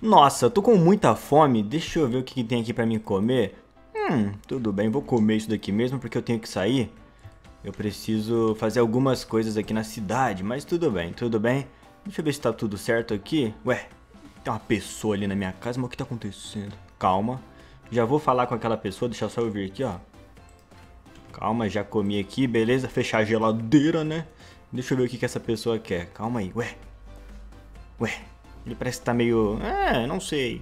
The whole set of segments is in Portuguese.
Nossa, eu tô com muita fome. Deixa eu ver o que, que tem aqui pra mim comer. Hum, tudo bem, vou comer isso daqui mesmo porque eu tenho que sair. Eu preciso fazer algumas coisas aqui na cidade, mas tudo bem, tudo bem. Deixa eu ver se tá tudo certo aqui. Ué, tem uma pessoa ali na minha casa, mas o que tá acontecendo? Calma. Já vou falar com aquela pessoa, deixa só eu vir aqui, ó. Calma, já comi aqui, beleza? Fechar a geladeira, né? Deixa eu ver o que, que essa pessoa quer. Calma aí, ué. Ué, ele parece que tá meio... É, não sei.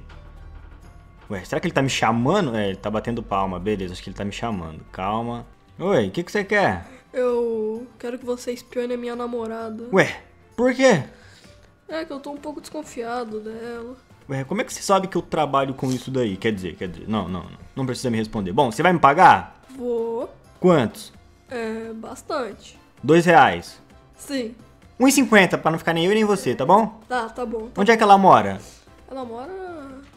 Ué, será que ele tá me chamando? É, ele tá batendo palma, beleza, acho que ele tá me chamando. Calma. Oi, o que, que você quer? Eu quero que você espione a minha namorada. Ué, por quê? É que eu tô um pouco desconfiado dela. Ué, como é que você sabe que eu trabalho com isso daí? Quer dizer, quer dizer, não, não, não, não precisa me responder. Bom, você vai me pagar? Vou. Quantos? É, bastante. Dois reais. Sim. 1,50 pra não ficar nem eu nem você, tá bom? Tá, tá bom. Tá. Onde é que ela mora? Ela mora.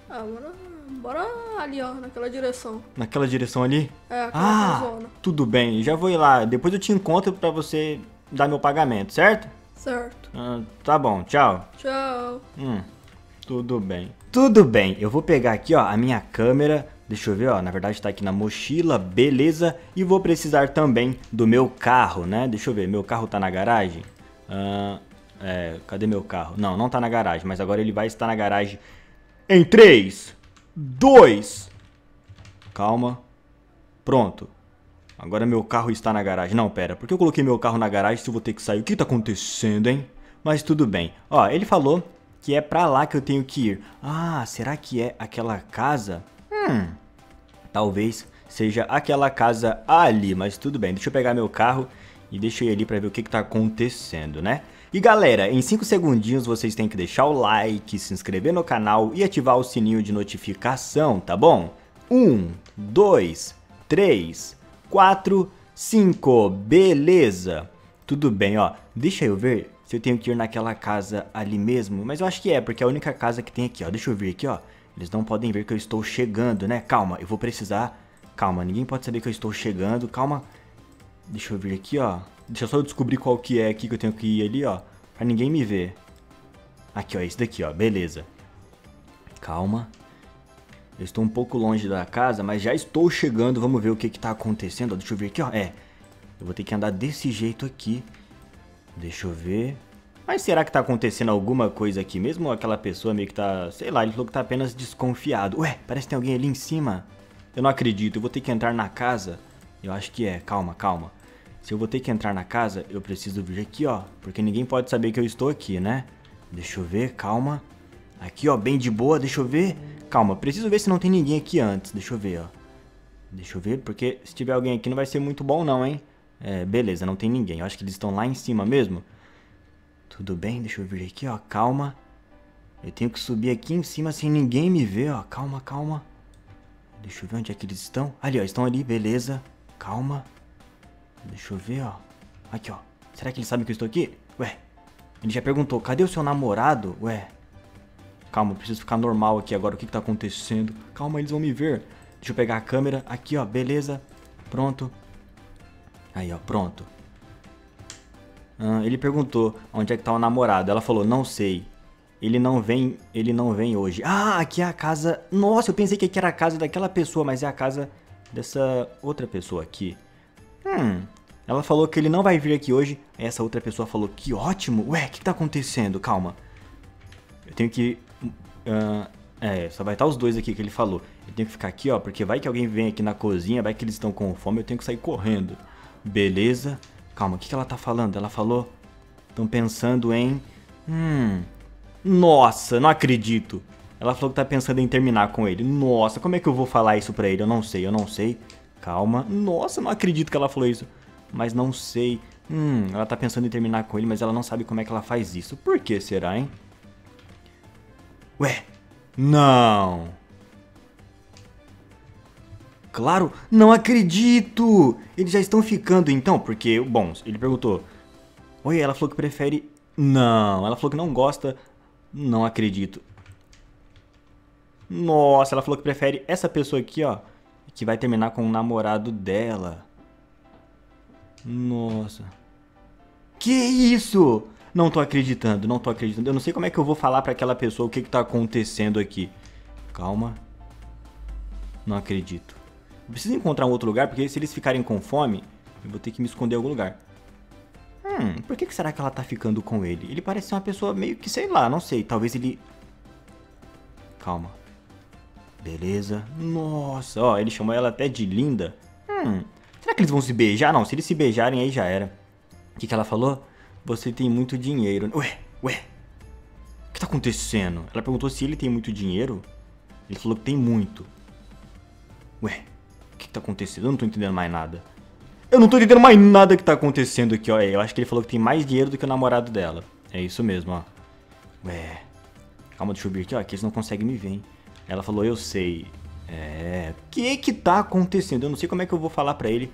Ah, mora. Bora ali, ó, naquela direção. Naquela direção ali? É, aquela Ah, zona. tudo bem, já vou ir lá. Depois eu te encontro pra você dar meu pagamento, certo? Certo. Ah, tá bom, tchau. Tchau. Hum, tudo bem. Tudo bem, eu vou pegar aqui, ó, a minha câmera. Deixa eu ver, ó, na verdade tá aqui na mochila, beleza. E vou precisar também do meu carro, né? Deixa eu ver, meu carro tá na garagem? Ah, é, cadê meu carro? Não, não tá na garagem, mas agora ele vai estar na garagem em 3, 2, calma, pronto. Agora meu carro está na garagem. Não, pera, por que eu coloquei meu carro na garagem se eu vou ter que sair? O que tá acontecendo, hein? Mas tudo bem. Ó, ele falou que é pra lá que eu tenho que ir. Ah, será que é aquela casa? Hum, talvez seja aquela casa ali, mas tudo bem. Deixa eu pegar meu carro e deixa eu ir ali pra ver o que, que tá acontecendo, né? E galera, em 5 segundinhos vocês têm que deixar o like, se inscrever no canal e ativar o sininho de notificação, tá bom? 1, 2, 3, 4, 5, beleza. Tudo bem, ó. Deixa eu ver se eu tenho que ir naquela casa ali mesmo. Mas eu acho que é, porque é a única casa que tem aqui, ó. Deixa eu vir aqui, ó. Eles não podem ver que eu estou chegando, né? Calma, eu vou precisar... Calma, ninguém pode saber que eu estou chegando. Calma. Deixa eu vir aqui, ó. Deixa só eu descobrir qual que é aqui que eu tenho que ir ali, ó. Pra ninguém me ver. Aqui, ó. Esse daqui, ó. Beleza. Calma. Eu estou um pouco longe da casa, mas já estou chegando. Vamos ver o que que tá acontecendo. Deixa eu ver aqui, ó. É. Eu vou ter que andar desse jeito aqui. Deixa eu ver. Mas será que tá acontecendo alguma coisa aqui mesmo? Ou aquela pessoa meio que tá... Sei lá, ele falou que tá apenas desconfiado. Ué, parece que tem alguém ali em cima. Eu não acredito. Eu vou ter que entrar na casa. Eu acho que é. Calma, calma. Se eu vou ter que entrar na casa, eu preciso vir aqui, ó. Porque ninguém pode saber que eu estou aqui, né? Deixa eu ver, calma. Aqui, ó, bem de boa, deixa eu ver. Calma, preciso ver se não tem ninguém aqui antes. Deixa eu ver, ó. Deixa eu ver, porque se tiver alguém aqui não vai ser muito bom não, hein? É, beleza, não tem ninguém. Eu acho que eles estão lá em cima mesmo. Tudo bem, deixa eu vir aqui, ó. Calma. Eu tenho que subir aqui em cima sem ninguém me ver, ó. Calma, calma. Deixa eu ver onde é que eles estão. Ali, ó, estão ali, beleza. Calma. Deixa eu ver, ó. Aqui, ó. Será que eles sabem que eu estou aqui? Ué, ele já perguntou, cadê o seu namorado? Ué. Calma, eu preciso ficar normal aqui agora. O que, que tá acontecendo? Calma, eles vão me ver. Deixa eu pegar a câmera. Aqui, ó, beleza. Pronto. Aí, ó, pronto. Ah, ele perguntou onde é que tá o namorado. Ela falou, não sei. Ele não vem, ele não vem hoje. Ah, aqui é a casa. Nossa, eu pensei que aqui era a casa daquela pessoa, mas é a casa dessa outra pessoa aqui. Hum. Ela falou que ele não vai vir aqui hoje. Essa outra pessoa falou que ótimo. Ué, o que, que tá acontecendo? Calma. Eu tenho que. ah, é, só vai estar os dois aqui que ele falou. Eu tenho que ficar aqui, ó, porque vai que alguém vem aqui na cozinha, vai que eles estão com fome, eu tenho que sair correndo. Beleza. Calma, o que, que ela tá falando? Ela falou. Estão pensando em. Hum. Nossa, não acredito. Ela falou que tá pensando em terminar com ele. Nossa, como é que eu vou falar isso pra ele? Eu não sei, eu não sei. Calma. Nossa, não acredito que ela falou isso. Mas não sei. Hum, ela tá pensando em terminar com ele, mas ela não sabe como é que ela faz isso. Por que será, hein? Ué, não. Claro, não acredito! Eles já estão ficando então, porque, bom, ele perguntou. Oi, ela falou que prefere. Não, ela falou que não gosta. Não acredito. Nossa, ela falou que prefere essa pessoa aqui, ó. Que vai terminar com o namorado dela. Nossa. Que isso? Não tô acreditando, não tô acreditando. Eu não sei como é que eu vou falar pra aquela pessoa o que que tá acontecendo aqui. Calma. Não acredito. Eu preciso encontrar um outro lugar, porque se eles ficarem com fome, eu vou ter que me esconder em algum lugar. Hum, por que, que será que ela tá ficando com ele? Ele parece ser uma pessoa meio que, sei lá, não sei. Talvez ele... Calma. Beleza. Nossa, ó, ele chamou ela até de linda. Hum, será que eles vão se beijar? Não, se eles se beijarem aí já era. O que, que ela falou? Você tem muito dinheiro. Ué, ué. O que tá acontecendo? Ela perguntou se ele tem muito dinheiro. Ele falou que tem muito. Ué, o que, que tá acontecendo? Eu não tô entendendo mais nada. Eu não tô entendendo mais nada que tá acontecendo aqui, ó. Eu acho que ele falou que tem mais dinheiro do que o namorado dela. É isso mesmo, ó. Ué. Calma, deixa eu vir aqui, ó. Que eles não conseguem me ver, hein. Ela falou, eu sei. É. O que que tá acontecendo? Eu não sei como é que eu vou falar pra ele.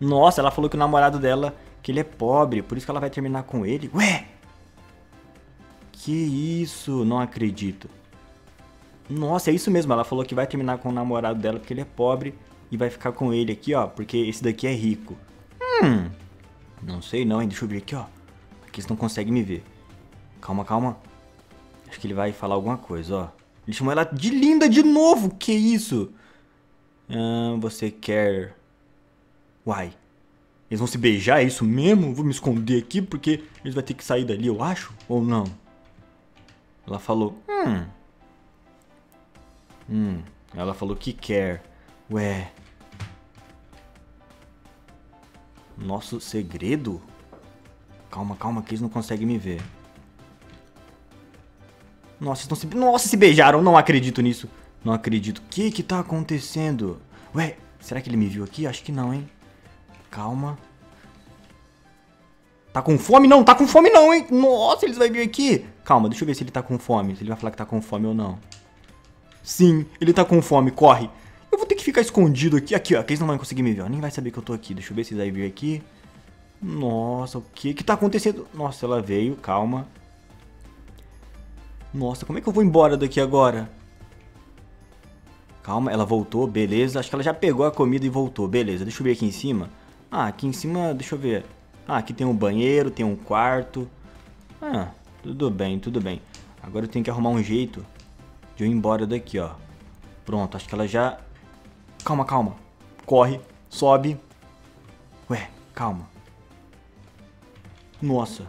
Nossa, ela falou que o namorado dela, que ele é pobre, por isso que ela vai terminar com ele. Ué! Que isso? Não acredito. Nossa, é isso mesmo. Ela falou que vai terminar com o namorado dela porque ele é pobre e vai ficar com ele aqui, ó, porque esse daqui é rico. Hum, não sei não, hein, deixa eu ver aqui, ó. Aqui eles não conseguem me ver. Calma, calma. Acho que ele vai falar alguma coisa, ó. Ele chamou ela de linda de novo, que isso? Ah, você quer... Uai, eles vão se beijar, é isso mesmo? Vou me esconder aqui porque eles vão ter que sair dali, eu acho? Ou não? Ela falou, hum... Hum, ela falou que quer. Ué. Nosso segredo? Calma, calma, que eles não conseguem me ver. Nossa, estão se... Nossa, se beijaram. Não acredito nisso. Não acredito. O que que tá acontecendo? Ué, será que ele me viu aqui? Acho que não, hein? Calma. Tá com fome? Não, tá com fome não, hein? Nossa, eles vão vir aqui. Calma, deixa eu ver se ele tá com fome. Se ele vai falar que tá com fome ou não. Sim, ele tá com fome. Corre. Eu vou ter que ficar escondido aqui. Aqui, ó, que eles não vão conseguir me ver. Nem vai saber que eu tô aqui. Deixa eu ver se vai vir aqui. Nossa, o que que tá acontecendo? Nossa, ela veio. Calma. Nossa, como é que eu vou embora daqui agora? Calma, ela voltou, beleza. Acho que ela já pegou a comida e voltou, beleza. Deixa eu ver aqui em cima. Ah, aqui em cima, deixa eu ver. Ah, aqui tem um banheiro, tem um quarto. Ah, tudo bem, tudo bem. Agora eu tenho que arrumar um jeito de eu ir embora daqui, ó. Pronto, acho que ela já Calma, calma. Corre, sobe. Ué, calma. Nossa.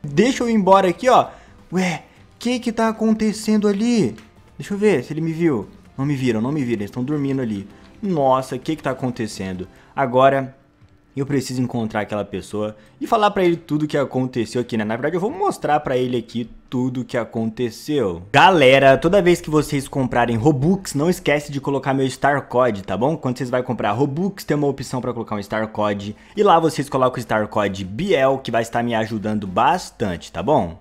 Deixa eu ir embora aqui, ó. Ué, que que tá acontecendo ali? Deixa eu ver se ele me viu. Não me viram, não me viram, eles estão dormindo ali. Nossa, o que que tá acontecendo? Agora, eu preciso encontrar aquela pessoa e falar para ele tudo o que aconteceu aqui, né? Na verdade, eu vou mostrar para ele aqui tudo o que aconteceu. Galera, toda vez que vocês comprarem Robux, não esquece de colocar meu Star Code, tá bom? Quando vocês vão comprar Robux, tem uma opção para colocar um Star Code e lá vocês colocam o Star Code Biel, que vai estar me ajudando bastante, tá bom?